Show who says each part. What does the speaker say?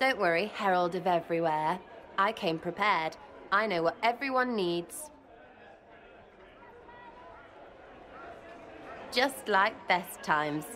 Speaker 1: Don't worry, Herald of Everywhere. I came prepared. I know what everyone needs. Just like best times.